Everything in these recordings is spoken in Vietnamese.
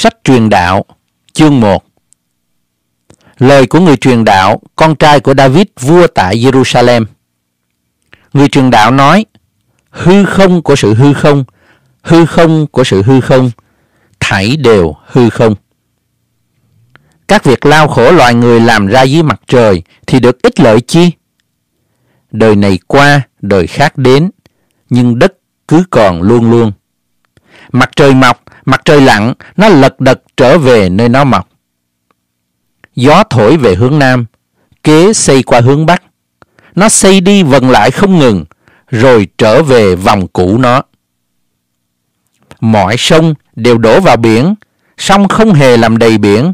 Sách truyền đạo, chương 1 Lời của người truyền đạo, con trai của David, vua tại Jerusalem. Người truyền đạo nói, hư không của sự hư không, hư không của sự hư không, thảy đều hư không. Các việc lao khổ loài người làm ra dưới mặt trời thì được ích lợi chi? Đời này qua, đời khác đến, nhưng đất cứ còn luôn luôn. Mặt trời mọc, mặt trời lặn, nó lật đật trở về nơi nó mọc. Gió thổi về hướng nam, kế xây qua hướng bắc. Nó xây đi vần lại không ngừng, rồi trở về vòng cũ nó. Mọi sông đều đổ vào biển, sông không hề làm đầy biển.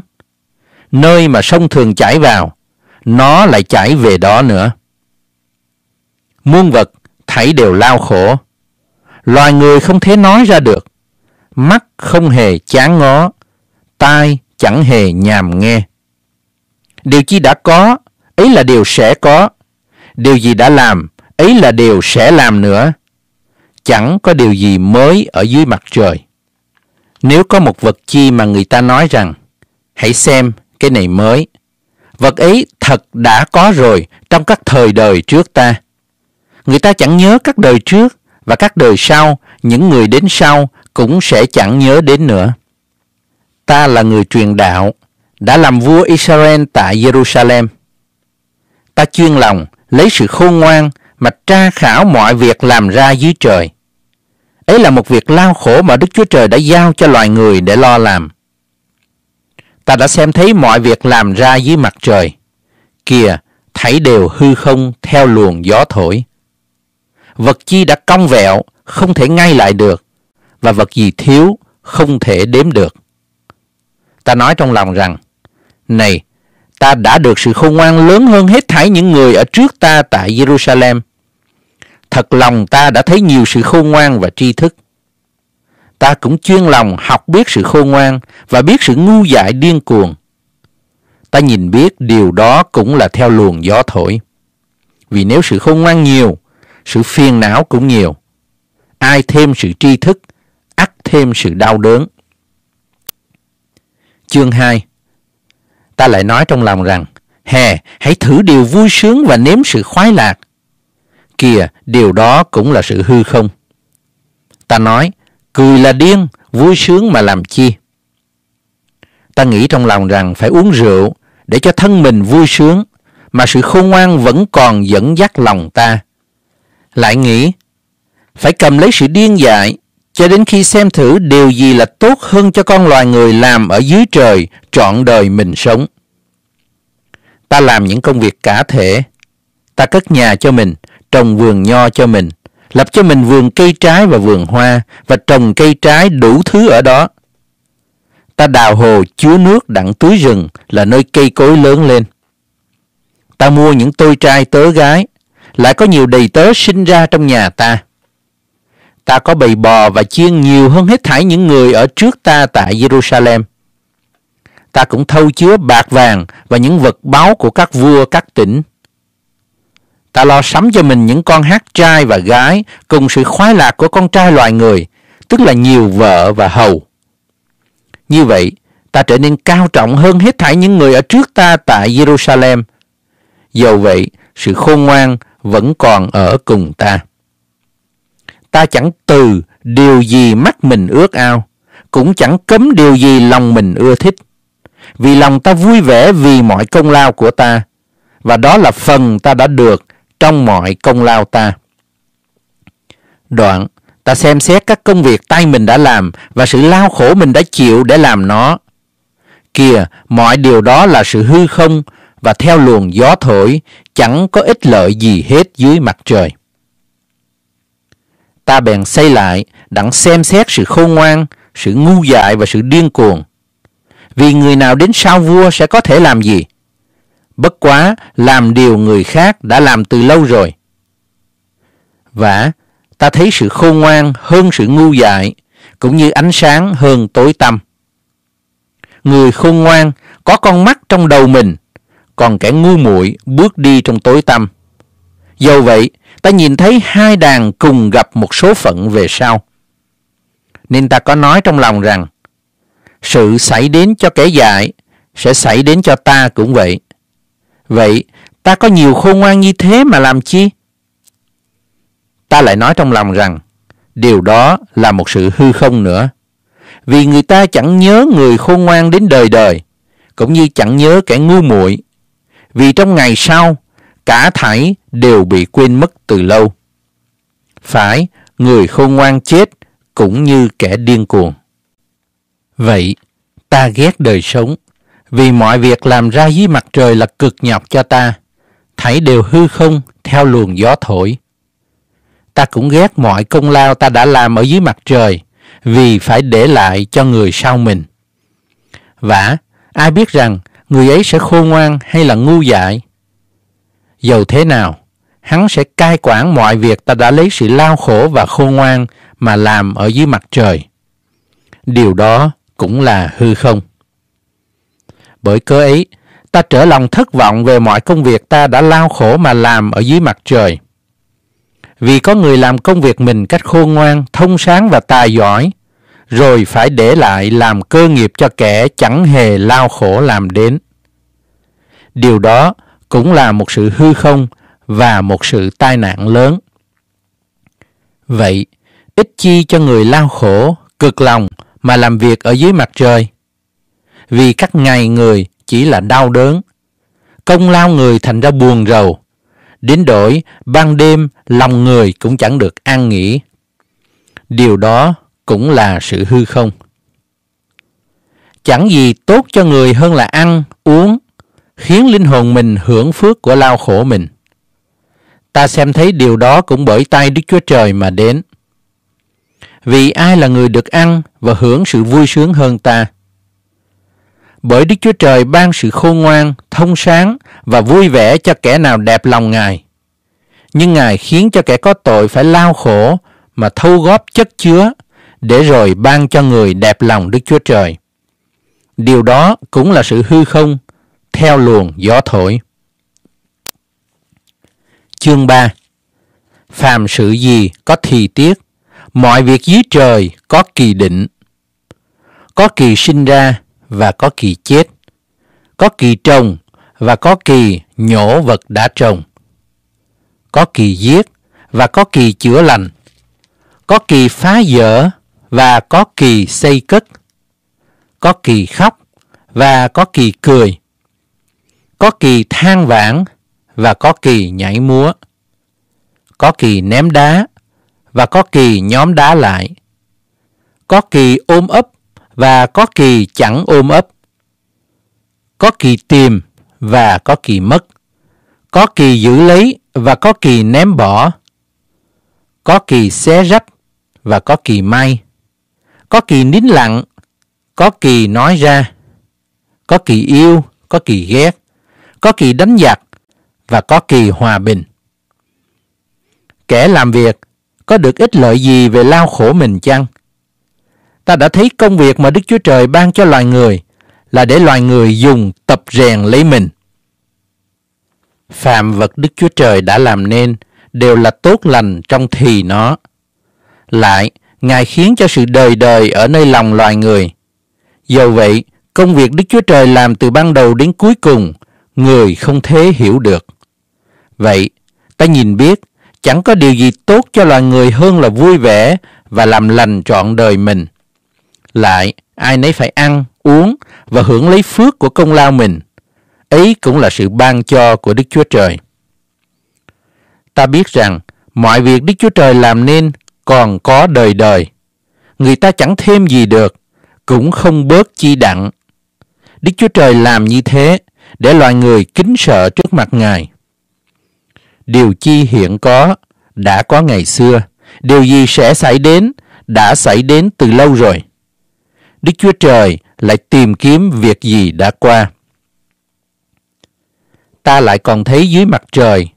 Nơi mà sông thường chảy vào, nó lại chảy về đó nữa. Muôn vật thảy đều lao khổ. Loài người không thể nói ra được. Mắt không hề chán ngó, tai chẳng hề nhàm nghe. Điều chi đã có, ấy là điều sẽ có. Điều gì đã làm, ấy là điều sẽ làm nữa. Chẳng có điều gì mới ở dưới mặt trời. Nếu có một vật chi mà người ta nói rằng, hãy xem cái này mới. Vật ấy thật đã có rồi trong các thời đời trước ta. Người ta chẳng nhớ các đời trước và các đời sau, những người đến sau cũng sẽ chẳng nhớ đến nữa. Ta là người truyền đạo, đã làm vua Israel tại Jerusalem. Ta chuyên lòng lấy sự khôn ngoan mà tra khảo mọi việc làm ra dưới trời. Ấy là một việc lao khổ mà Đức Chúa Trời đã giao cho loài người để lo làm. Ta đã xem thấy mọi việc làm ra dưới mặt trời. Kìa, thấy đều hư không theo luồng gió thổi. Vật chi đã cong vẹo, không thể ngay lại được, và vật gì thiếu, không thể đếm được. Ta nói trong lòng rằng, Này, ta đã được sự khôn ngoan lớn hơn hết thảy những người ở trước ta tại Jerusalem. Thật lòng ta đã thấy nhiều sự khôn ngoan và tri thức. Ta cũng chuyên lòng học biết sự khôn ngoan và biết sự ngu dại điên cuồng. Ta nhìn biết điều đó cũng là theo luồng gió thổi. Vì nếu sự khôn ngoan nhiều, sự phiền não cũng nhiều. Ai thêm sự tri thức, thêm sự đau đớn. Chương 2 Ta lại nói trong lòng rằng, Hè, hãy thử điều vui sướng và nếm sự khoái lạc. Kìa, điều đó cũng là sự hư không. Ta nói, cười là điên, vui sướng mà làm chi. Ta nghĩ trong lòng rằng phải uống rượu để cho thân mình vui sướng, mà sự khôn ngoan vẫn còn dẫn dắt lòng ta. Lại nghĩ, phải cầm lấy sự điên dại cho đến khi xem thử điều gì là tốt hơn cho con loài người làm ở dưới trời trọn đời mình sống. Ta làm những công việc cả thể. Ta cất nhà cho mình, trồng vườn nho cho mình, lập cho mình vườn cây trái và vườn hoa và trồng cây trái đủ thứ ở đó. Ta đào hồ chứa nước đặng tưới rừng là nơi cây cối lớn lên. Ta mua những tôi trai tớ gái, lại có nhiều đầy tớ sinh ra trong nhà ta. Ta có bầy bò và chiên nhiều hơn hết thảy những người ở trước ta tại Jerusalem. Ta cũng thâu chứa bạc vàng và những vật báu của các vua các tỉnh. Ta lo sắm cho mình những con hát trai và gái cùng sự khoái lạc của con trai loài người, tức là nhiều vợ và hầu. Như vậy, ta trở nên cao trọng hơn hết thảy những người ở trước ta tại Jerusalem. Dầu vậy, sự khôn ngoan vẫn còn ở cùng ta. Ta chẳng từ điều gì mắt mình ước ao, cũng chẳng cấm điều gì lòng mình ưa thích. Vì lòng ta vui vẻ vì mọi công lao của ta, và đó là phần ta đã được trong mọi công lao ta. Đoạn, ta xem xét các công việc tay mình đã làm và sự lao khổ mình đã chịu để làm nó. Kìa, mọi điều đó là sự hư không và theo luồng gió thổi, chẳng có ích lợi gì hết dưới mặt trời. Ta bèn xây lại, đặng xem xét sự khôn ngoan, sự ngu dại và sự điên cuồng. Vì người nào đến sau vua sẽ có thể làm gì? Bất quá làm điều người khác đã làm từ lâu rồi. Vả, ta thấy sự khôn ngoan hơn sự ngu dại, cũng như ánh sáng hơn tối tăm. Người khôn ngoan có con mắt trong đầu mình, còn kẻ ngu muội bước đi trong tối tăm. Do vậy, ta nhìn thấy hai đàn cùng gặp một số phận về sau. Nên ta có nói trong lòng rằng, sự xảy đến cho kẻ dại sẽ xảy đến cho ta cũng vậy. Vậy, ta có nhiều khôn ngoan như thế mà làm chi? Ta lại nói trong lòng rằng, điều đó là một sự hư không nữa. Vì người ta chẳng nhớ người khôn ngoan đến đời đời, cũng như chẳng nhớ kẻ ngu muội. Vì trong ngày sau, cả thảy đều bị quên mất từ lâu. Phải, người khôn ngoan chết cũng như kẻ điên cuồng. Vậy, ta ghét đời sống, vì mọi việc làm ra dưới mặt trời là cực nhọc cho ta, thảy đều hư không theo luồng gió thổi. Ta cũng ghét mọi công lao ta đã làm ở dưới mặt trời, vì phải để lại cho người sau mình. Vả, ai biết rằng người ấy sẽ khôn ngoan hay là ngu dại? Dầu thế nào, hắn sẽ cai quản mọi việc ta đã lấy sự lao khổ và khôn ngoan mà làm ở dưới mặt trời. Điều đó cũng là hư không. Bởi cớ ấy, ta trở lòng thất vọng về mọi công việc ta đã lao khổ mà làm ở dưới mặt trời. Vì có người làm công việc mình cách khôn ngoan, thông sáng và tài giỏi, rồi phải để lại làm cơ nghiệp cho kẻ chẳng hề lao khổ làm đến. Điều đó cũng là một sự hư không và một sự tai nạn lớn. Vậy, ít chi cho người lao khổ, cực lòng mà làm việc ở dưới mặt trời. Vì các ngày người chỉ là đau đớn. Công lao người thành ra buồn rầu. Đến đổi, ban đêm lòng người cũng chẳng được an nghỉ. Điều đó cũng là sự hư không. Chẳng gì tốt cho người hơn là ăn, uống, khiến linh hồn mình hưởng phước của lao khổ mình. Ta xem thấy điều đó cũng bởi tay Đức Chúa Trời mà đến. Vì ai là người được ăn và hưởng sự vui sướng hơn ta? Bởi Đức Chúa Trời ban sự khôn ngoan, thông sáng và vui vẻ cho kẻ nào đẹp lòng Ngài. Nhưng Ngài khiến cho kẻ có tội phải lao khổ mà thâu góp chất chứa để rồi ban cho người đẹp lòng Đức Chúa Trời. Điều đó cũng là sự hư không theo luồng gió thổi. Chương 3 Phàm sự gì có thì tiết, mọi việc dưới trời có kỳ định. Có kỳ sinh ra và có kỳ chết. Có kỳ trồng và có kỳ nhổ vật đã trồng. Có kỳ giết và có kỳ chữa lành. Có kỳ phá dỡ và có kỳ xây cất. Có kỳ khóc và có kỳ cười. Có kỳ than vãn và có kỳ nhảy múa. Có kỳ ném đá và có kỳ nhóm đá lại. Có kỳ ôm ấp và có kỳ chẳng ôm ấp. Có kỳ tìm và có kỳ mất. Có kỳ giữ lấy và có kỳ ném bỏ. Có kỳ xé rách và có kỳ may. Có kỳ nín lặng, có kỳ nói ra. Có kỳ yêu, có kỳ ghét. Có kỳ đánh giặc và có kỳ hòa bình. Kẻ làm việc có được ích lợi gì về lao khổ mình chăng? Ta đã thấy công việc mà Đức Chúa Trời ban cho loài người là để loài người dùng tập rèn lấy mình. Phạm vật Đức Chúa Trời đã làm nên đều là tốt lành trong thì nó. Lại, Ngài khiến cho sự đời đời ở nơi lòng loài người. Do vậy, công việc Đức Chúa Trời làm từ ban đầu đến cuối cùng, người không thể hiểu được. Vậy, ta nhìn biết, chẳng có điều gì tốt cho loài người hơn là vui vẻ và làm lành trọn đời mình. Lại, ai nấy phải ăn, uống và hưởng lấy phước của công lao mình. Ấy cũng là sự ban cho của Đức Chúa Trời. Ta biết rằng, mọi việc Đức Chúa Trời làm nên còn có đời đời. Người ta chẳng thêm gì được, cũng không bớt chi đặng. Đức Chúa Trời làm như thế để loài người kính sợ trước mặt Ngài. Điều chi hiện có, đã có ngày xưa. Điều gì sẽ xảy đến, đã xảy đến từ lâu rồi. Đức Chúa Trời lại tìm kiếm việc gì đã qua. Ta lại còn thấy dưới mặt trời,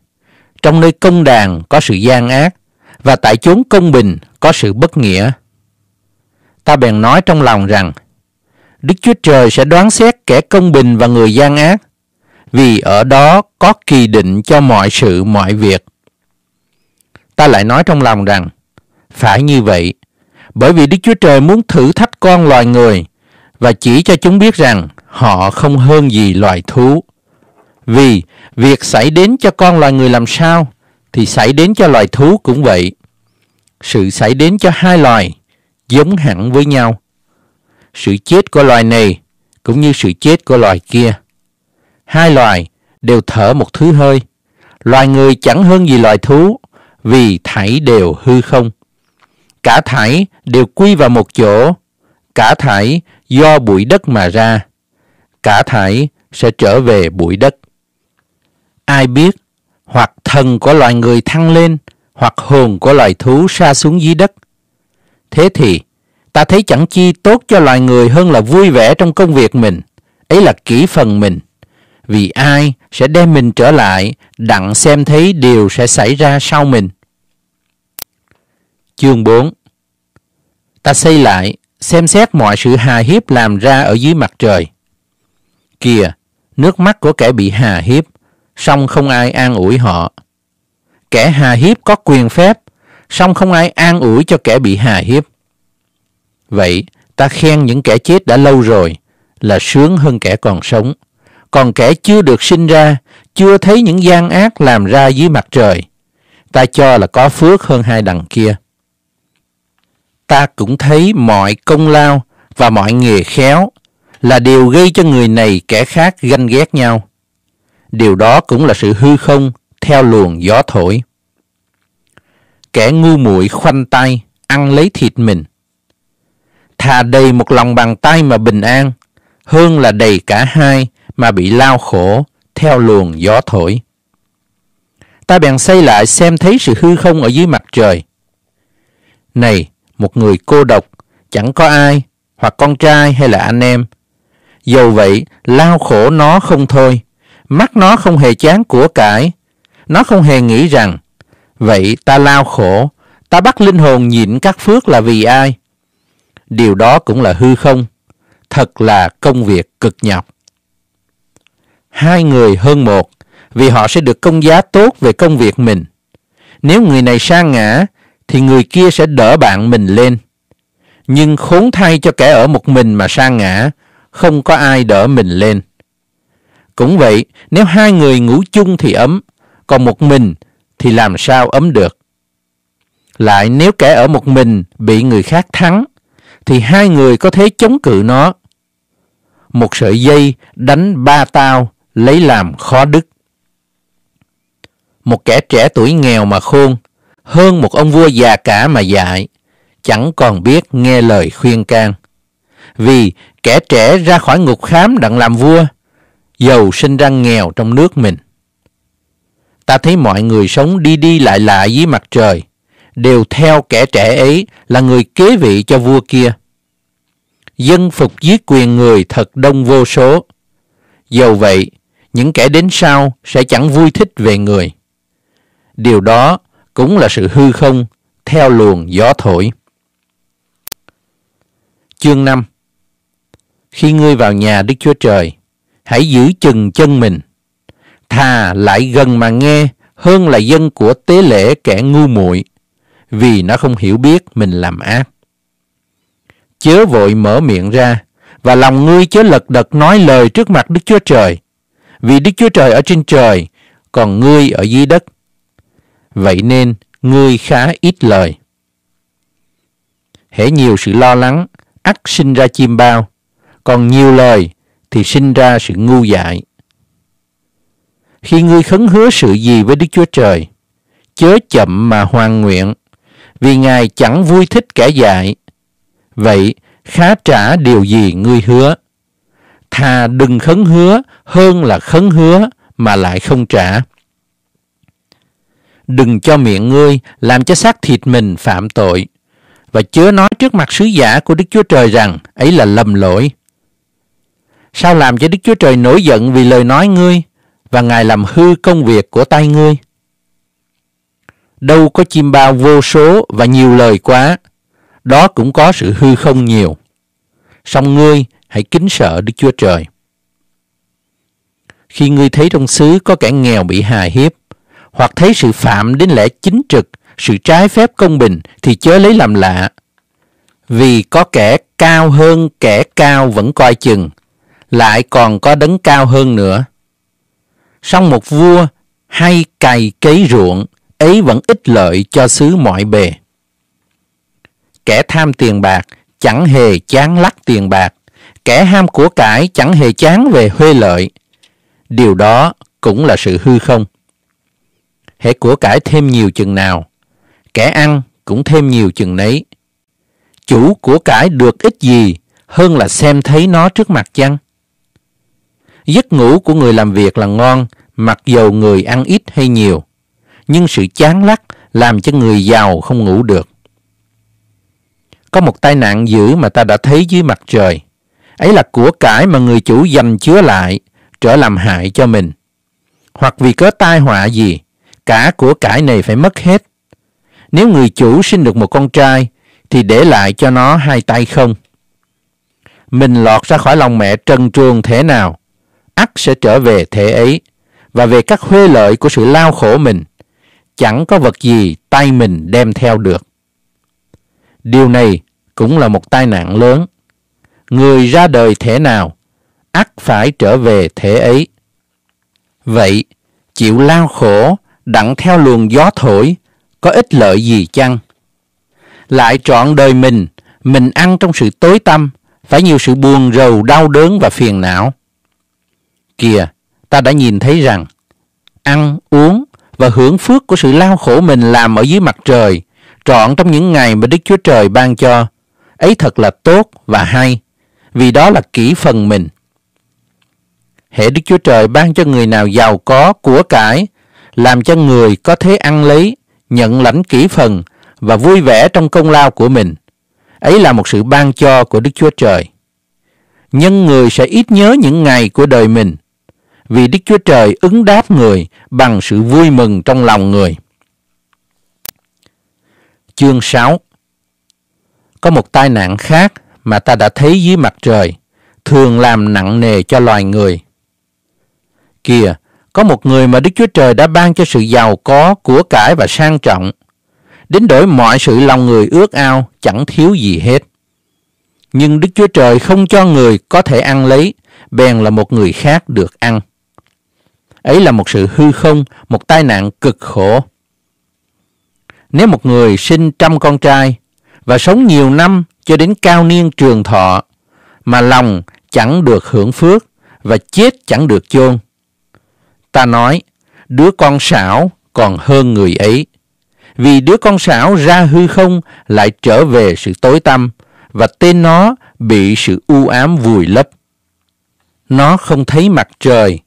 trong nơi công đàn có sự gian ác, và tại chốn công bình có sự bất nghĩa. Ta bèn nói trong lòng rằng, Đức Chúa Trời sẽ đoán xét kẻ công bình và người gian ác, vì ở đó có kỳ định cho mọi sự mọi việc. Ta lại nói trong lòng rằng, phải như vậy, bởi vì Đức Chúa Trời muốn thử thách con loài người, và chỉ cho chúng biết rằng họ không hơn gì loài thú. Vì việc xảy đến cho con loài người làm sao thì xảy đến cho loài thú cũng vậy. Sự xảy đến cho hai loài giống hẳn với nhau. Sự chết của loài này cũng như sự chết của loài kia. Hai loài đều thở một thứ hơi. Loài người chẳng hơn gì loài thú, vì thảy đều hư không. Cả thảy đều quy vào một chỗ. Cả thảy do bụi đất mà ra. Cả thảy sẽ trở về bụi đất. Ai biết hoặc thần của loài người thăng lên, hoặc hồn của loài thú sa xuống dưới đất. Thế thì, ta thấy chẳng chi tốt cho loài người hơn là vui vẻ trong công việc mình. Ấy là kỹ phần mình. Vì ai sẽ đem mình trở lại đặng xem thấy điều sẽ xảy ra sau mình. Chương 4 Ta xây lại, xem xét mọi sự hà hiếp làm ra ở dưới mặt trời. Kìa, nước mắt của kẻ bị hà hiếp, song không ai an ủi họ. Kẻ hà hiếp có quyền phép, song không ai an ủi cho kẻ bị hà hiếp. Vậy, ta khen những kẻ chết đã lâu rồi, là sướng hơn kẻ còn sống. Còn kẻ chưa được sinh ra, chưa thấy những gian ác làm ra dưới mặt trời, ta cho là có phước hơn hai đằng kia ta cũng thấy mọi công lao và mọi nghề khéo là điều gây cho người này kẻ khác ganh ghét nhau. Điều đó cũng là sự hư không theo luồng gió thổi. Kẻ ngu muội khoanh tay, ăn lấy thịt mình. Thà đầy một lòng bàn tay mà bình an, hơn là đầy cả hai mà bị lao khổ theo luồng gió thổi. Ta bèn xây lại xem thấy sự hư không ở dưới mặt trời. Này, một người cô độc, chẳng có ai, hoặc con trai hay là anh em. Dầu vậy, lao khổ nó không thôi, mắt nó không hề chán của cải. Nó không hề nghĩ rằng, vậy ta lao khổ, ta bắt linh hồn nhịn các phước là vì ai? Điều đó cũng là hư không, thật là công việc cực nhọc. Hai người hơn một, vì họ sẽ được công giá tốt về công việc mình. Nếu người này sa ngã, thì người kia sẽ đỡ bạn mình lên. Nhưng khốn thay cho kẻ ở một mình mà sa ngã, không có ai đỡ mình lên. Cũng vậy, nếu hai người ngủ chung thì ấm, còn một mình thì làm sao ấm được. Lại nếu kẻ ở một mình bị người khác thắng, thì hai người có thể chống cự nó. Một sợi dây đánh ba tao lấy làm khó đức. Một kẻ trẻ tuổi nghèo mà khôn hơn một ông vua già cả mà dạy, chẳng còn biết nghe lời khuyên can. Vì kẻ trẻ ra khỏi ngục khám đặng làm vua, giàu sinh ra nghèo trong nước mình. Ta thấy mọi người sống đi đi lại lại dưới mặt trời, đều theo kẻ trẻ ấy là người kế vị cho vua kia. Dân phục dưới quyền người thật đông vô số. Dầu vậy, những kẻ đến sau sẽ chẳng vui thích về người. Điều đó cũng là sự hư không theo luồng gió thổi. Chương 5 Khi ngươi vào nhà Đức Chúa Trời, hãy giữ chừng chân mình. Thà lại gần mà nghe hơn là dân của tế lễ kẻ ngu muội vì nó không hiểu biết mình làm ác. Chớ vội mở miệng ra, và lòng ngươi chớ lật đật nói lời trước mặt Đức Chúa Trời, vì Đức Chúa Trời ở trên trời, còn ngươi ở dưới đất. Vậy nên, ngươi khá ít lời. Hễ nhiều sự lo lắng, ắt sinh ra chim bao, còn nhiều lời thì sinh ra sự ngu dại. Khi ngươi khấn hứa sự gì với Đức Chúa Trời, chớ chậm mà hoàn nguyện, vì Ngài chẳng vui thích kẻ dại. Vậy, khá trả điều gì ngươi hứa. Thà đừng khấn hứa hơn là khấn hứa mà lại không trả đừng cho miệng ngươi làm cho xác thịt mình phạm tội và chớ nói trước mặt sứ giả của Đức Chúa Trời rằng ấy là lầm lỗi. Sao làm cho Đức Chúa Trời nổi giận vì lời nói ngươi và Ngài làm hư công việc của tay ngươi? Đâu có chim bao vô số và nhiều lời quá, đó cũng có sự hư không nhiều. Song ngươi hãy kính sợ Đức Chúa Trời. Khi ngươi thấy trong xứ có kẻ nghèo bị hà hiếp, hoặc thấy sự phạm đến lẽ chính trực, sự trái phép công bình thì chớ lấy làm lạ. Vì có kẻ cao hơn kẻ cao vẫn coi chừng, lại còn có đấng cao hơn nữa. Song một vua hay cày cấy ruộng, ấy vẫn ích lợi cho xứ mọi bề. Kẻ tham tiền bạc chẳng hề chán lắc tiền bạc, kẻ ham của cải chẳng hề chán về huê lợi. Điều đó cũng là sự hư không. Hễ của cải thêm nhiều chừng nào, kẻ ăn cũng thêm nhiều chừng nấy. Chủ của cải được ít gì hơn là xem thấy nó trước mặt chăng? Giấc ngủ của người làm việc là ngon, mặc dầu người ăn ít hay nhiều. Nhưng sự chán lắc làm cho người giàu không ngủ được. Có một tai nạn dữ mà ta đã thấy dưới mặt trời. Ấy là của cải mà người chủ dành chứa lại, trở làm hại cho mình. Hoặc vì có tai họa gì, cả của cải này phải mất hết. Nếu người chủ sinh được một con trai, thì để lại cho nó hai tay không. Mình lọt ra khỏi lòng mẹ trần truồng thế nào, ắt sẽ trở về thế ấy, và về các huê lợi của sự lao khổ mình, chẳng có vật gì tay mình đem theo được. Điều này cũng là một tai nạn lớn. Người ra đời thế nào, ắt phải trở về thế ấy. Vậy, chịu lao khổ, đặng theo luồng gió thổi, có ích lợi gì chăng? Lại trọn đời mình, mình ăn trong sự tối tăm, phải nhiều sự buồn rầu, đau đớn và phiền não. Kìa, ta đã nhìn thấy rằng, ăn, uống và hưởng phước của sự lao khổ mình làm ở dưới mặt trời, trọn trong những ngày mà Đức Chúa Trời ban cho, ấy thật là tốt và hay, vì đó là kỹ phần mình. Hệ Đức Chúa Trời ban cho người nào giàu có, của cải, làm cho người có thế ăn lấy, nhận lãnh kỹ phần và vui vẻ trong công lao của mình. Ấy là một sự ban cho của Đức Chúa Trời. Nhưng người sẽ ít nhớ những ngày của đời mình, vì Đức Chúa Trời ứng đáp người bằng sự vui mừng trong lòng người. Chương 6 Có một tai nạn khác mà ta đã thấy dưới mặt trời, thường làm nặng nề cho loài người. Kìa, có một người mà Đức Chúa Trời đã ban cho sự giàu có, của cải và sang trọng, đến đổi mọi sự lòng người ước ao, chẳng thiếu gì hết. Nhưng Đức Chúa Trời không cho người có thể ăn lấy, bèn là một người khác được ăn. Ấy là một sự hư không, một tai nạn cực khổ. Nếu một người sinh trăm con trai và sống nhiều năm cho đến cao niên trường thọ, mà lòng chẳng được hưởng phước và chết chẳng được chôn. Ta nói, đứa con xảo còn hơn người ấy. Vì đứa con xảo ra hư không lại trở về sự tối tăm và tên nó bị sự u ám vùi lấp. Nó không thấy mặt trời,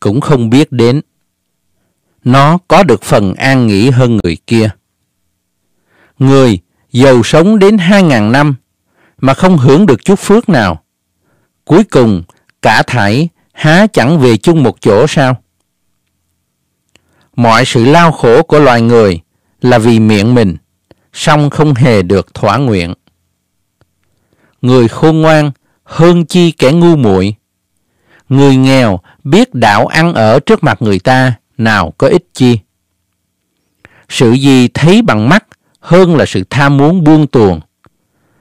cũng không biết đến. Nó có được phần an nghỉ hơn người kia. Người giàu sống đến hai ngàn năm mà không hưởng được chút phước nào. Cuối cùng, cả thảy há chẳng về chung một chỗ sao? Mọi sự lao khổ của loài người là vì miệng mình, song không hề được thỏa nguyện. Người khôn ngoan hơn chi kẻ ngu muội. Người nghèo biết đạo ăn ở trước mặt người ta nào có ích chi. Sự gì thấy bằng mắt hơn là sự tham muốn buông tuồng.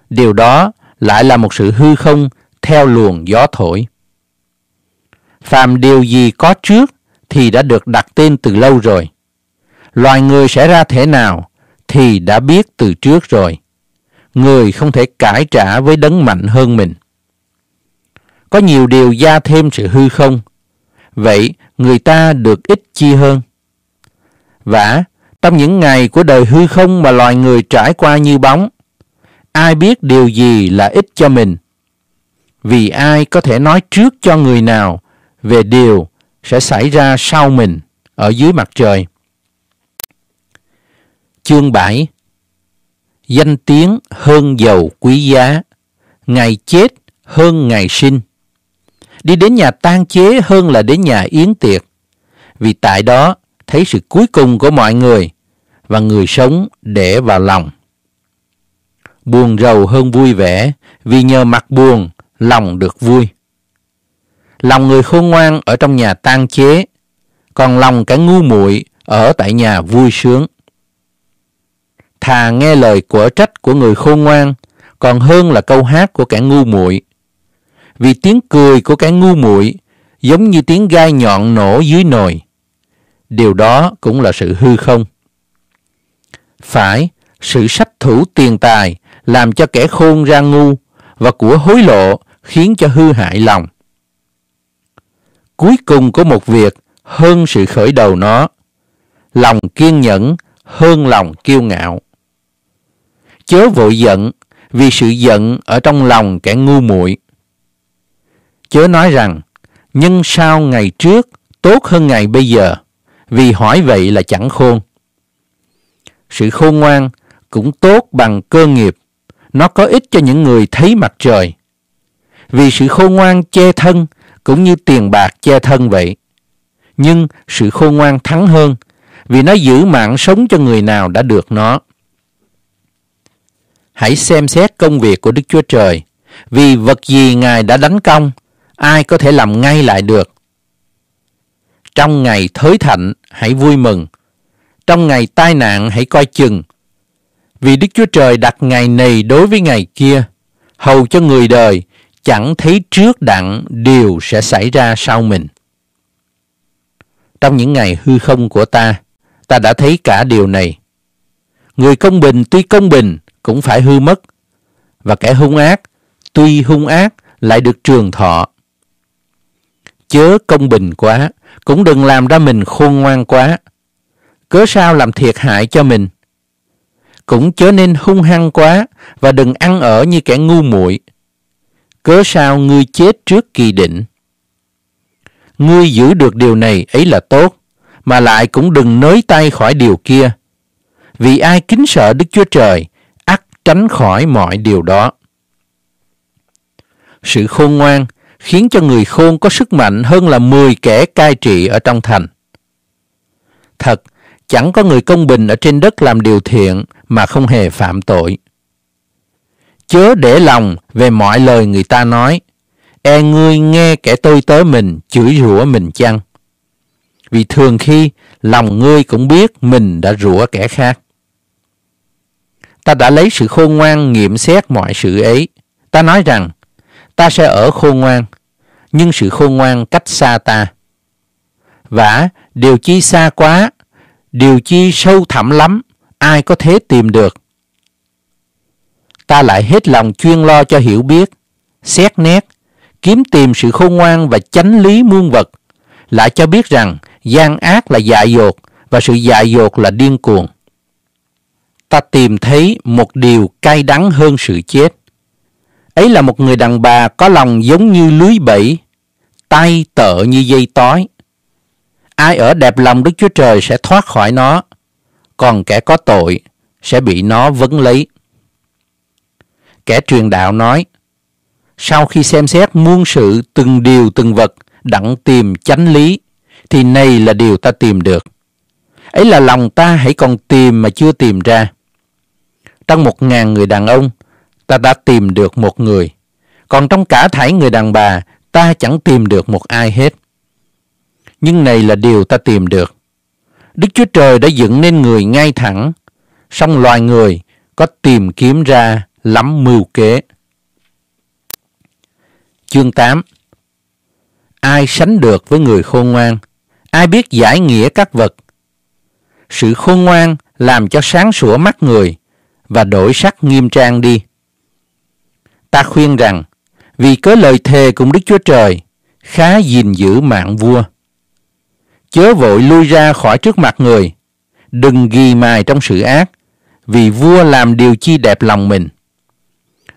Điều đó lại là một sự hư không theo luồng gió thổi. Phàm điều gì có trước thì đã được đặt tên từ lâu rồi. Loài người sẽ ra thế nào thì đã biết từ trước rồi. Người không thể cải trả với đấng mạnh hơn mình. Có nhiều điều gia thêm sự hư không. Vậy người ta được ít chi hơn. Vả, trong những ngày của đời hư không mà loài người trải qua như bóng, ai biết điều gì là ích cho mình? Vì ai có thể nói trước cho người nào về điều sẽ xảy ra sau mình ở dưới mặt trời? Chương 7 Danh tiếng hơn giàu quý giá, ngày chết hơn ngày sinh. Đi đến nhà tang chế hơn là đến nhà yến tiệc, vì tại đó thấy sự cuối cùng của mọi người và người sống để vào lòng. Buồn rầu hơn vui vẻ, vì nhờ mặt buồn, lòng được vui. Lòng người khôn ngoan ở trong nhà tan chế, còn lòng cả ngu muội ở tại nhà vui sướng. Thà nghe lời của trách của người khôn ngoan, còn hơn là câu hát của kẻ ngu muội. Vì tiếng cười của kẻ ngu muội giống như tiếng gai nhọn nổ dưới nồi. Điều đó cũng là sự hư không. Phải, sự sách thủ tiền tài làm cho kẻ khôn ra ngu và của hối lộ khiến cho hư hại lòng. Cuối cùng có một việc hơn sự khởi đầu nó. Lòng kiên nhẫn hơn lòng kiêu ngạo. Chớ vội giận vì sự giận ở trong lòng kẻ ngu muội. Chớ nói rằng nhân sao ngày trước tốt hơn ngày bây giờ vì hỏi vậy là chẳng khôn. Sự khôn ngoan cũng tốt bằng cơ nghiệp. Nó có ích cho những người thấy mặt trời. Vì sự khôn ngoan che thân cũng như tiền bạc che thân vậy. Nhưng sự khôn ngoan thắng hơn vì nó giữ mạng sống cho người nào đã được nó. Hãy xem xét công việc của Đức Chúa Trời, vì vật gì Ngài đã đánh công, ai có thể làm ngay lại được. Trong ngày thới thạnh, hãy vui mừng. Trong ngày tai nạn, hãy coi chừng. Vì Đức Chúa Trời đặt ngày này đối với ngày kia, hầu cho người đời chẳng thấy trước đặng điều sẽ xảy ra sau mình. Trong những ngày hư không của ta, ta đã thấy cả điều này. Người công bình tuy công bình cũng phải hư mất, và kẻ hung ác tuy hung ác lại được trường thọ. Chớ công bình quá, cũng đừng làm ra mình khôn ngoan quá. Cớ sao làm thiệt hại cho mình? Cũng chớ nên hung hăng quá và đừng ăn ở như kẻ ngu muội. Cớ sao ngươi chết trước kỳ định? Ngươi giữ được điều này ấy là tốt, mà lại cũng đừng nới tay khỏi điều kia. Vì ai kính sợ Đức Chúa Trời, ắt tránh khỏi mọi điều đó. Sự khôn ngoan khiến cho người khôn có sức mạnh hơn là 10 kẻ cai trị ở trong thành. Thật, chẳng có người công bình ở trên đất làm điều thiện mà không hề phạm tội. Chớ để lòng về mọi lời người ta nói, e ngươi nghe kẻ tôi tới mình chửi rủa mình chăng? Vì thường khi lòng ngươi cũng biết mình đã rủa kẻ khác. Ta đã lấy sự khôn ngoan nghiệm xét mọi sự ấy. Ta nói rằng, ta sẽ ở khôn ngoan, nhưng sự khôn ngoan cách xa ta. Vả, điều chi xa quá, điều chi sâu thẳm lắm, ai có thế tìm được. Ta lại hết lòng chuyên lo cho hiểu biết, xét nét, kiếm tìm sự khôn ngoan và chánh lý muôn vật, lại cho biết rằng gian ác là dại dột và sự dại dột là điên cuồng. Ta tìm thấy một điều cay đắng hơn sự chết. Ấy là một người đàn bà có lòng giống như lưới bẫy, tay tợ như dây tói. Ai ở đẹp lòng Đức Chúa Trời sẽ thoát khỏi nó, còn kẻ có tội sẽ bị nó vấn lấy. Kẻ truyền đạo nói, sau khi xem xét muôn sự từng điều từng vật đặng tìm chánh lý, thì này là điều ta tìm được. Ấy là lòng ta hãy còn tìm mà chưa tìm ra. Trong một ngàn người đàn ông, ta đã tìm được một người. Còn trong cả thảy người đàn bà, ta chẳng tìm được một ai hết. Nhưng này là điều ta tìm được. Đức Chúa Trời đã dựng nên người ngay thẳng, song loài người có tìm kiếm ra lắm mưu kế. Chương 8 Ai sánh được với người khôn ngoan? Ai biết giải nghĩa các vật? Sự khôn ngoan làm cho sáng sủa mắt người và đổi sắc nghiêm trang đi. Ta khuyên rằng, vì cớ lời thề cùng Đức Chúa Trời, khá gìn giữ mạng vua. Chớ vội lui ra khỏi trước mặt người, đừng ghi mài trong sự ác, vì vua làm điều chi đẹp lòng mình.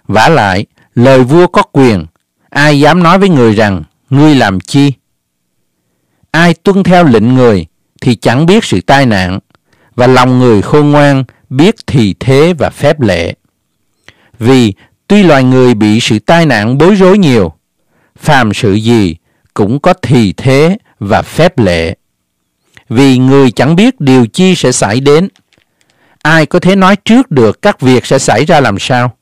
vả lại, lời vua có quyền, ai dám nói với người rằng, ngươi làm chi? Ai tuân theo lệnh người thì chẳng biết sự tai nạn, và lòng người khôn ngoan biết thì thế và phép lệ. Vì tuy loài người bị sự tai nạn bối rối nhiều, phàm sự gì cũng có thì thế và phép lệ. Vì người chẳng biết điều chi sẽ xảy đến. Ai có thể nói trước được các việc sẽ xảy ra làm sao?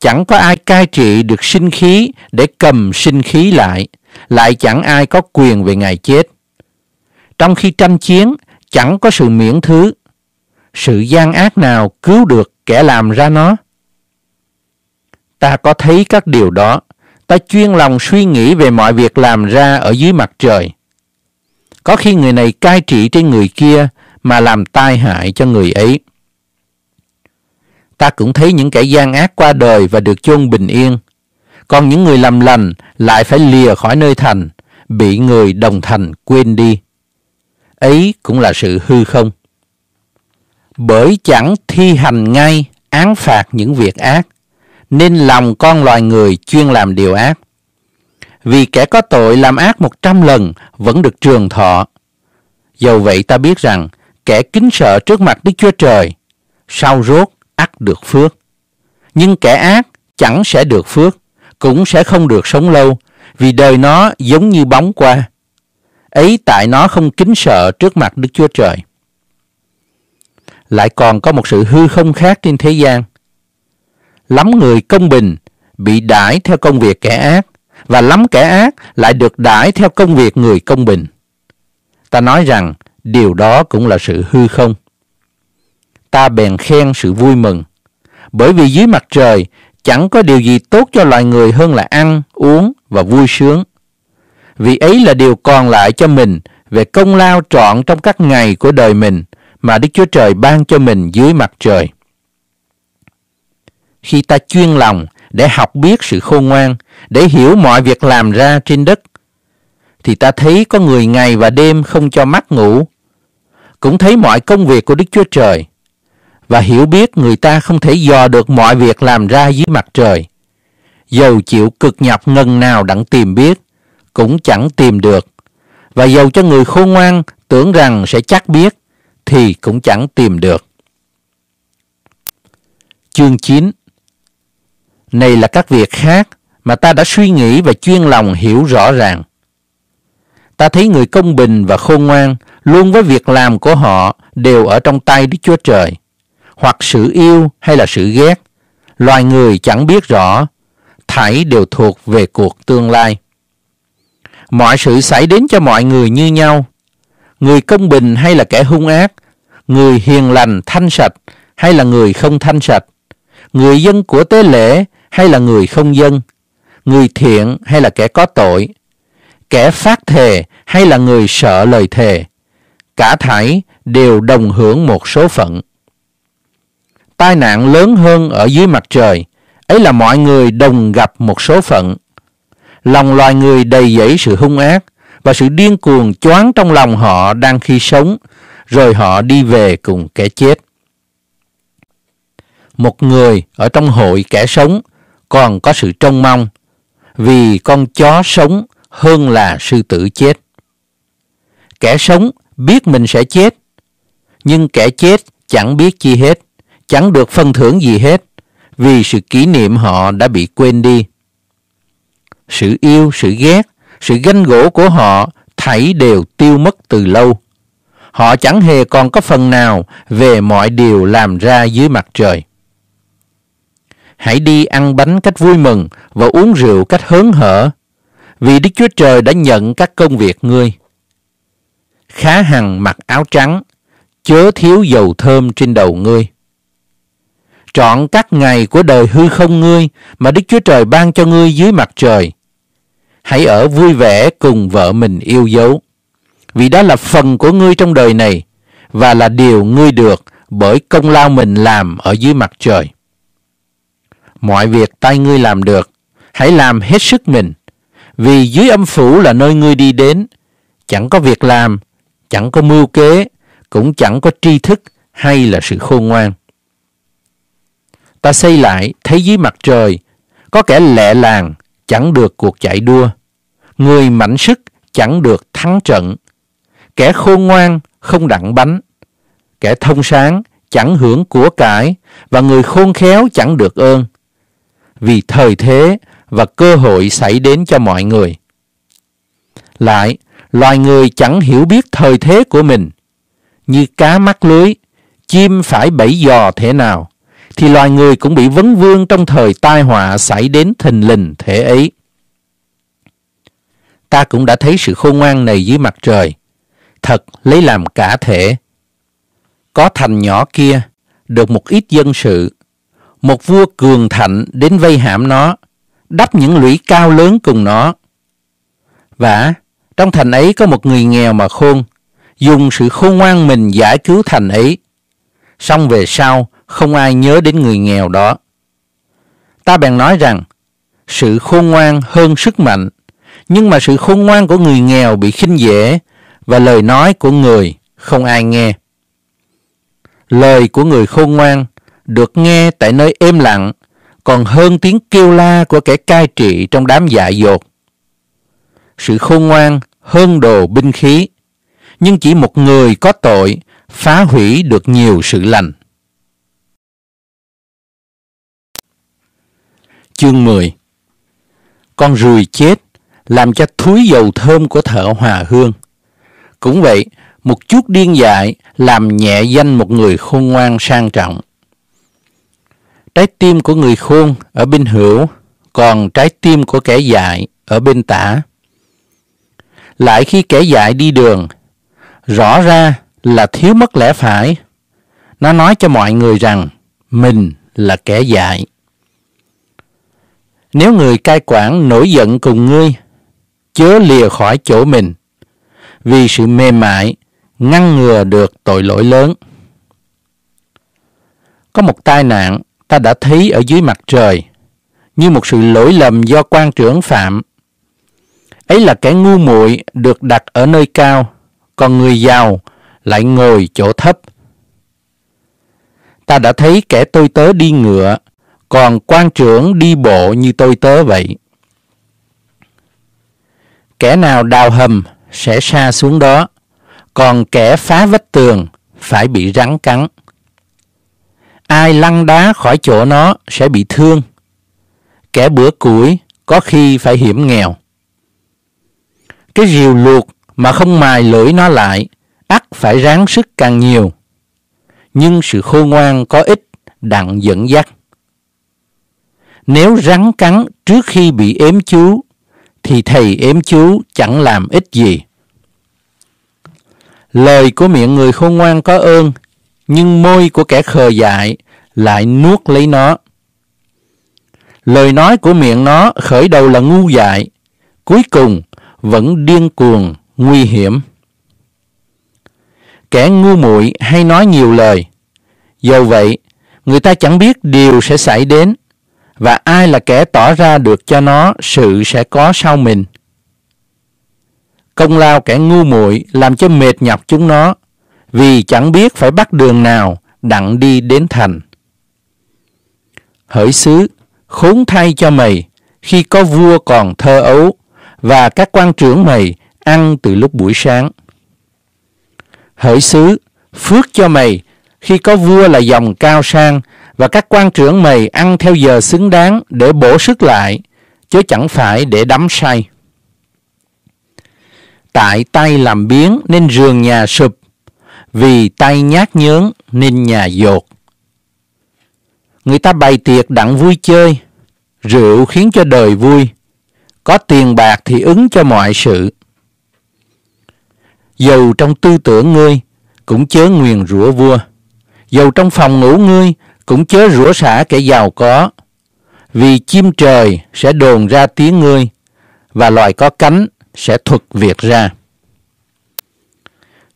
Chẳng có ai cai trị được sinh khí để cầm sinh khí lại, lại chẳng ai có quyền về ngày chết. Trong khi tranh chiến, chẳng có sự miễn thứ. Sự gian ác nào cứu được kẻ làm ra nó? Ta có thấy các điều đó. Ta chuyên lòng suy nghĩ về mọi việc làm ra ở dưới mặt trời. Có khi người này cai trị trên người kia mà làm tai hại cho người ấy. Ta cũng thấy những kẻ gian ác qua đời và được chôn bình yên. Còn những người làm lành lại phải lìa khỏi nơi thành, bị người đồng thành quên đi. Ấy cũng là sự hư không. Bởi chẳng thi hành ngay án phạt những việc ác, nên lòng con loài người chuyên làm điều ác. Vì kẻ có tội làm ác một trăm lần vẫn được trường thọ. Dầu vậy ta biết rằng kẻ kính sợ trước mặt Đức Chúa Trời, sau rốt ắt được phước. Nhưng kẻ ác chẳng sẽ được phước, cũng sẽ không được sống lâu, vì đời nó giống như bóng qua. Ấy tại nó không kính sợ trước mặt Đức Chúa Trời. Lại còn có một sự hư không khác trên thế gian. Lắm người công bình bị đãi theo công việc kẻ ác, và lắm kẻ ác lại được đãi theo công việc người công bình. Ta nói rằng điều đó cũng là sự hư không. Ta bèn khen sự vui mừng, bởi vì dưới mặt trời chẳng có điều gì tốt cho loài người hơn là ăn, uống và vui sướng. Vì ấy là điều còn lại cho mình về công lao trọn trong các ngày của đời mình mà Đức Chúa Trời ban cho mình dưới mặt trời. Khi ta chuyên lòng để học biết sự khôn ngoan, để hiểu mọi việc làm ra trên đất, thì ta thấy có người ngày và đêm không cho mắt ngủ, cũng thấy mọi công việc của Đức Chúa Trời, và hiểu biết người ta không thể dò được mọi việc làm ra dưới mặt trời. Dầu chịu cực nhọc ngần nào đặng tìm biết, cũng chẳng tìm được. Và dầu cho người khôn ngoan tưởng rằng sẽ chắc biết, thì cũng chẳng tìm được. Chương 9 này là các việc khác mà ta đã suy nghĩ và chuyên lòng hiểu rõ ràng. Ta thấy người công bình và khôn ngoan luôn với việc làm của họ đều ở trong tay Đức Chúa Trời. Hoặc sự yêu hay là sự ghét, loài người chẳng biết rõ, thảy đều thuộc về cuộc tương lai. Mọi sự xảy đến cho mọi người như nhau. Người công bình hay là kẻ hung ác, người hiền lành thanh sạch hay là người không thanh sạch, người dân của tế lễ hay là người không dân, người thiện hay là kẻ có tội, kẻ phát thề hay là người sợ lời thề, cả thảy đều đồng hưởng một số phận. Tai nạn lớn hơn ở dưới mặt trời, ấy là mọi người đồng gặp một số phận. Lòng loài người đầy dẫy sự hung ác và sự điên cuồng choáng trong lòng họ đang khi sống, rồi họ đi về cùng kẻ chết. Một người ở trong hội kẻ sống còn có sự trông mong, vì con chó sống hơn là sư tử chết. Kẻ sống biết mình sẽ chết, nhưng kẻ chết chẳng biết chi hết, chẳng được phân thưởng gì hết, vì sự kỷ niệm họ đã bị quên đi. Sự yêu, sự ghét, sự ganh gỗ của họ thảy đều tiêu mất từ lâu. Họ chẳng hề còn có phần nào về mọi điều làm ra dưới mặt trời. Hãy đi ăn bánh cách vui mừng và uống rượu cách hớn hở, vì Đức Chúa Trời đã nhận các công việc ngươi. Khá hằng mặc áo trắng, chớ thiếu dầu thơm trên đầu ngươi. Trọn các ngày của đời hư không ngươi mà Đức Chúa Trời ban cho ngươi dưới mặt trời. Hãy ở vui vẻ cùng vợ mình yêu dấu. Vì đó là phần của ngươi trong đời này và là điều ngươi được bởi công lao mình làm ở dưới mặt trời. Mọi việc tay ngươi làm được, hãy làm hết sức mình vì dưới âm phủ là nơi ngươi đi đến, chẳng có việc làm, chẳng có mưu kế, cũng chẳng có tri thức hay là sự khôn ngoan. Ta xây lại, thấy dưới mặt trời, có kẻ lẹ làng, chẳng được cuộc chạy đua. Người mạnh sức, chẳng được thắng trận. Kẻ khôn ngoan, không đặng bánh. Kẻ thông sáng, chẳng hưởng của cải, và người khôn khéo chẳng được ơn. Vì thời thế và cơ hội xảy đến cho mọi người. Lại, loài người chẳng hiểu biết thời thế của mình. Như cá mắc lưới, chim phải bẫy dò thế nào, thì loài người cũng bị vấn vương trong thời tai họa xảy đến thình lình thế ấy. Ta cũng đã thấy sự khôn ngoan này dưới mặt trời, thật lấy làm cả thể. Có thành nhỏ kia, được một ít dân sự, một vua cường thạnh đến vây hãm nó, đắp những lũy cao lớn cùng nó. Và trong thành ấy có một người nghèo mà khôn, dùng sự khôn ngoan mình giải cứu thành ấy. Xong về sau, không ai nhớ đến người nghèo đó. Ta bèn nói rằng, sự khôn ngoan hơn sức mạnh, nhưng mà sự khôn ngoan của người nghèo bị khinh dễ và lời nói của người không ai nghe. Lời của người khôn ngoan được nghe tại nơi êm lặng còn hơn tiếng kêu la của kẻ cai trị trong đám dại dột. Sự khôn ngoan hơn đồ binh khí, nhưng chỉ một người có tội phá hủy được nhiều sự lành. Chương 10 Con ruồi chết làm cho thúi dầu thơm của thợ hòa hương. Cũng vậy, một chút điên dại làm nhẹ danh một người khôn ngoan sang trọng. Trái tim của người khôn ở bên hữu, còn trái tim của kẻ dại ở bên tả. Lại khi kẻ dại đi đường, rõ ra là thiếu mất lẽ phải. Nó nói cho mọi người rằng mình là kẻ dại. Nếu người cai quản nổi giận cùng ngươi, chớ lìa khỏi chỗ mình, vì sự mềm mại ngăn ngừa được tội lỗi lớn. Có một tai nạn ta đã thấy ở dưới mặt trời, như một sự lỗi lầm do quan trưởng phạm. Ấy là kẻ ngu muội được đặt ở nơi cao, còn người giàu lại ngồi chỗ thấp. Ta đã thấy kẻ tôi tớ đi ngựa, còn quan trưởng đi bộ như tôi tớ vậy. Kẻ nào đào hầm sẽ xa xuống đó, còn kẻ phá vách tường phải bị rắn cắn. Ai lăn đá khỏi chỗ nó sẽ bị thương. Kẻ bữa củi có khi phải hiểm nghèo. Cái rìu luộc mà không mài lưỡi nó lại, ắt phải ráng sức càng nhiều. Nhưng sự khôn ngoan có ích đặng dẫn dắt. Nếu rắn cắn trước khi bị ếm chú, thì thầy ếm chú chẳng làm ích gì. Lời của miệng người khôn ngoan có ơn, nhưng môi của kẻ khờ dại lại nuốt lấy nó. Lời nói của miệng nó khởi đầu là ngu dại, cuối cùng vẫn điên cuồng, nguy hiểm. Kẻ ngu muội hay nói nhiều lời. dầu vậy, người ta chẳng biết điều sẽ xảy đến và ai là kẻ tỏ ra được cho nó sự sẽ có sau mình. Công lao kẻ ngu muội làm cho mệt nhọc chúng nó, vì chẳng biết phải bắt đường nào đặng đi đến thành. Hỡi xứ, khốn thay cho mày, khi có vua còn thơ ấu, và các quan trưởng mày ăn từ lúc buổi sáng. Hỡi xứ, phước cho mày, khi có vua là dòng cao sang, và các quan trưởng mày ăn theo giờ xứng đáng để bổ sức lại, chứ chẳng phải để đắm say tại tay làm biến nên giường nhà sụp, vì tay nhát nhớn nên nhà dột. Người ta bày tiệc đặng vui chơi, rượu khiến cho đời vui, có tiền bạc thì ứng cho mọi sự. Dầu trong tư tưởng ngươi, cũng chớ nguyền rủa vua. Dầu trong phòng ngủ ngươi, cũng chớ rủa xả kẻ giàu có. Vì chim trời sẽ đồn ra tiếng ngươi, và loài có cánh sẽ thuật việc ra.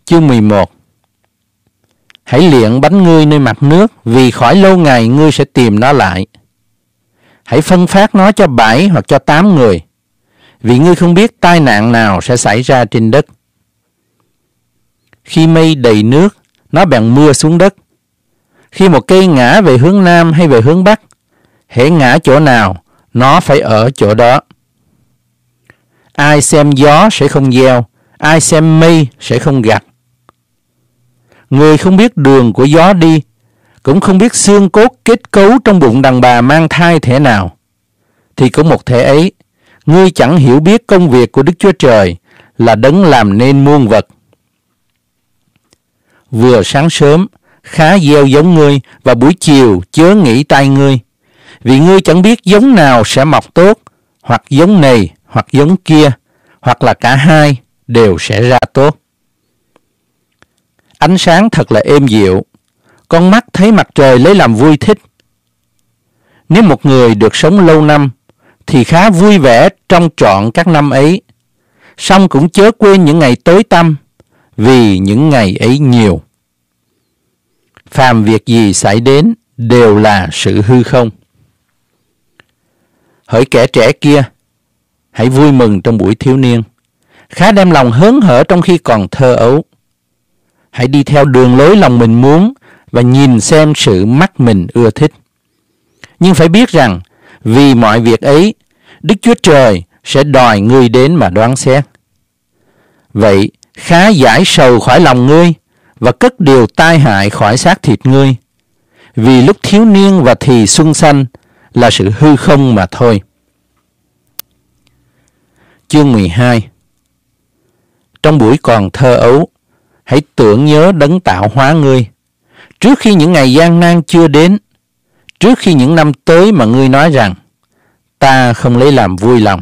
Chương 11 Hãy liệng bánh ngươi nơi mặt nước, vì khỏi lâu ngày ngươi sẽ tìm nó lại. Hãy phân phát nó cho bảy hoặc cho tám người, vì ngươi không biết tai nạn nào sẽ xảy ra trên đất. Khi mây đầy nước, nó bèn mưa xuống đất. Khi một cây ngã về hướng Nam hay về hướng Bắc, hễ ngã chỗ nào, nó phải ở chỗ đó. Ai xem gió sẽ không gieo, ai xem mây sẽ không gặt. Người không biết đường của gió đi, cũng không biết xương cốt kết cấu trong bụng đàn bà mang thai thế nào. Thì cũng một thể ấy, ngươi chẳng hiểu biết công việc của Đức Chúa Trời là đấng làm nên muôn vật. Vừa sáng sớm, khá gieo giống ngươi, và buổi chiều chớ nghĩ tay ngươi. Vì ngươi chẳng biết giống nào sẽ mọc tốt, hoặc giống này, hoặc giống kia, hoặc là cả hai đều sẽ ra tốt. Ánh sáng thật là êm dịu, con mắt thấy mặt trời lấy làm vui thích. Nếu một người được sống lâu năm, thì khá vui vẻ trong trọn các năm ấy. Song cũng chớ quên những ngày tối tăm, vì những ngày ấy nhiều. Phàm việc gì xảy đến đều là sự hư không. Hỡi kẻ trẻ kia, hãy vui mừng trong buổi thiếu niên, khá đem lòng hớn hở trong khi còn thơ ấu. Hãy đi theo đường lối lòng mình muốn và nhìn xem sự mắt mình ưa thích. Nhưng phải biết rằng, vì mọi việc ấy, Đức Chúa Trời sẽ đòi ngươi đến mà đoán xét. Vậy, khá giải sầu khỏi lòng ngươi và cất điều tai hại khỏi xác thịt ngươi. Vì lúc thiếu niên và thì xuân xanh là sự hư không mà thôi. Chương 12 Trong buổi còn thơ ấu, hãy tưởng nhớ đấng tạo hóa ngươi. Trước khi những ngày gian nan chưa đến, trước khi những năm tới mà ngươi nói rằng, ta không lấy làm vui lòng.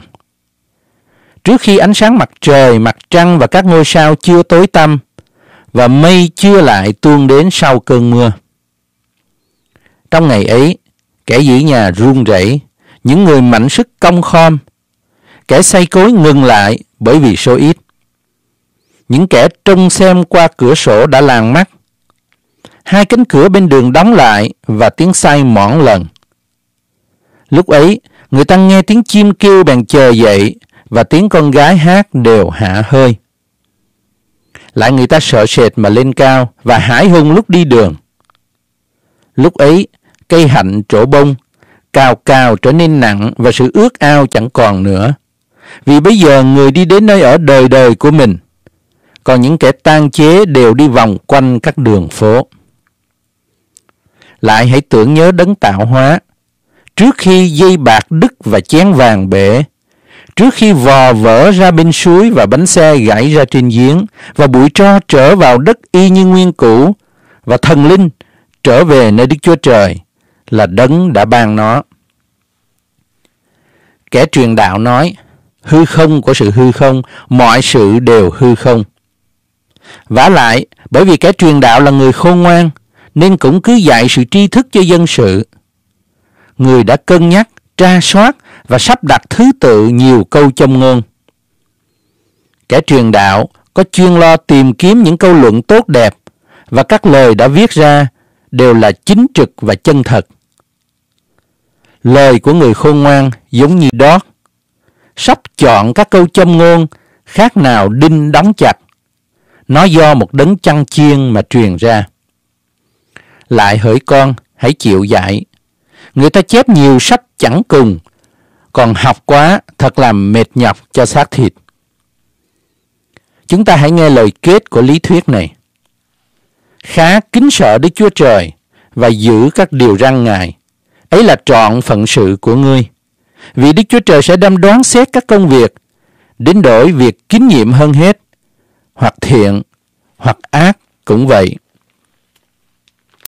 Trước khi ánh sáng mặt trời, mặt trăng và các ngôi sao chưa tối tăm, và mây chưa lại tuôn đến sau cơn mưa. Trong ngày ấy, kẻ giữ nhà run rẩy, những người mạnh sức cong khom, kẻ say cối ngừng lại bởi vì số ít. Những kẻ trông xem qua cửa sổ đã làng mắt. Hai cánh cửa bên đường đóng lại và tiếng say mỏn lần. Lúc ấy, người ta nghe tiếng chim kêu bèn chờ dậy và tiếng con gái hát đều hạ hơi. Lại người ta sợ sệt mà lên cao và hãi hùng lúc đi đường. Lúc ấy, cây hạnh trổ bông, cao cao trở nên nặng và sự ước ao chẳng còn nữa. Vì bây giờ người đi đến nơi ở đời đời của mình, còn những kẻ tan chế đều đi vòng quanh các đường phố. Lại hãy tưởng nhớ đấng tạo hóa, trước khi dây bạc đứt và chén vàng bể, trước khi vò vỡ ra bên suối và bánh xe gãy ra trên giếng, và bụi tro trở vào đất y như nguyên cũ, và thần linh trở về nơi Đức Chúa Trời, là đấng đã ban nó. Kẻ truyền đạo nói, hư không của sự hư không, mọi sự đều hư không vả lại, bởi vì kẻ truyền đạo là người khôn ngoan, nên cũng cứ dạy sự tri thức cho dân sự. Người đã cân nhắc, tra soát và sắp đặt thứ tự nhiều câu châm ngôn. Kẻ truyền đạo có chuyên lo tìm kiếm những câu luận tốt đẹp và các lời đã viết ra đều là chính trực và chân thật. Lời của người khôn ngoan giống như đót, sắp chọn các câu châm ngôn khác nào đinh đóng chặt. Nó do một đấng chăn chiên mà truyền ra. Lại hỡi con, hãy chịu dạy. Người ta chép nhiều sách chẳng cùng, còn học quá thật làm mệt nhọc cho xác thịt. Chúng ta hãy nghe lời kết của lý thuyết này. Khá kính sợ Đức Chúa Trời và giữ các điều răn Ngài. Ấy là trọn phận sự của ngươi. Vì Đức Chúa Trời sẽ đâm đoán xét các công việc, đến đổi việc kín nhiệm hơn hết, hoặc thiện, hoặc ác cũng vậy.